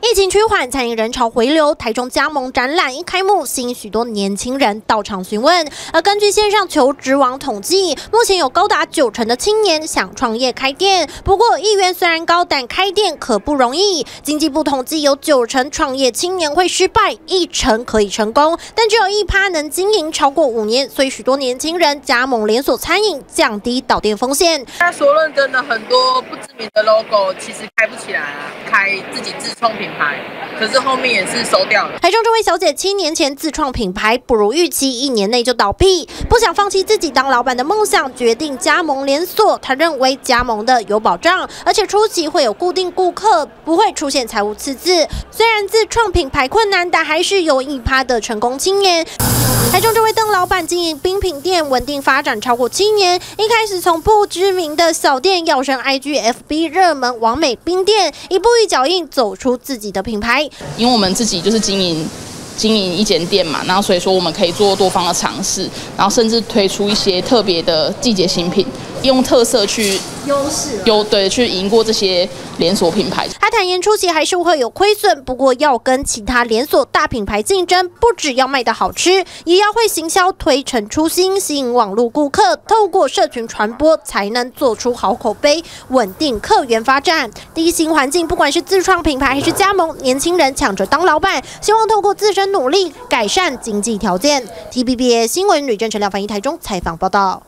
疫情趋缓，餐饮人潮回流，台中加盟展览一开幕，吸引许多年轻人到场询问。而根据线上求职网统计，目前有高达九成的青年想创业开店。不过意愿虽然高，但开店可不容易。经济部统计，有九成创业青年会失败，一成可以成功，但只有一趴能经营超过五年。所以许多年轻人加盟连锁餐饮，降低倒店风险。那说认真的，很多不知名的 logo 其实开不起来啊，开自己自创品牌，可是后面也是收掉了。台中这位小姐七年前自创品牌，不如预期，一年内就倒闭，不想放弃自己当老板的梦想，决定加盟连锁。她认为加盟的有保障，而且初期会有固定顾客，不会出现财务赤字。虽然自创品牌困难，但还是有一趴的成功青年。台中这位邓老板经营冰品店，稳定发展超过七年。一开始从不知名的小店跃升 IGFB 热门完美冰店，一步一脚印走出自己的品牌。因为我们自己就是经营经营一间店嘛，然后所以说我们可以做多方的尝试，然后甚至推出一些特别的季节新品，用特色去。优势优对去赢过这些连锁品牌。他坦言初期还是会有亏损，不过要跟其他连锁大品牌竞争，不只要卖的好吃，也要会行销，推陈出新，吸引网络顾客，透过社群传播，才能做出好口碑，稳定客源发展。低薪环境，不管是自创品牌还是加盟，年轻人抢着当老板，希望透过自身努力改善经济条件。T B B A 新闻吕正成、廖凡一台中采访报道。